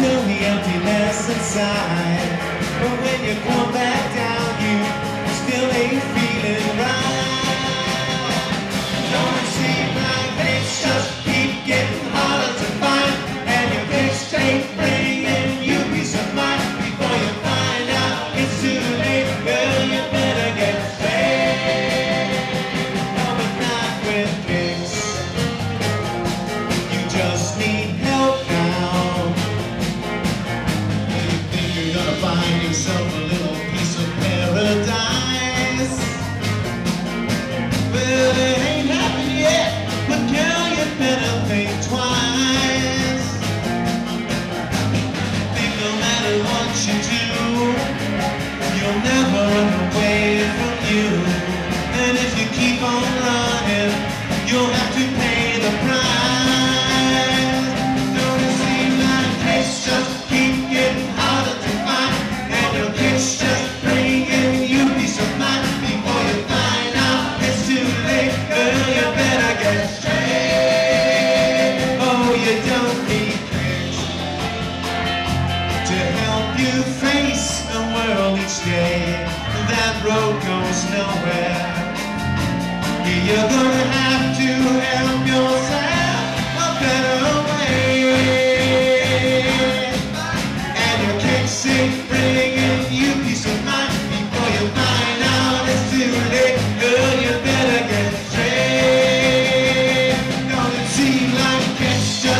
Know the emptiness inside. But when you come back down yourself a little piece of paradise. Well, it ain't happened yet, but girl, you better think twice. Think no matter what you do, you'll never run away. don't need to help you face the world each day. That road goes nowhere. You're gonna have to help yourself a better way. And you can't sing, bringing you peace of mind before out too late. Girl, you better get straight. Seem like it's just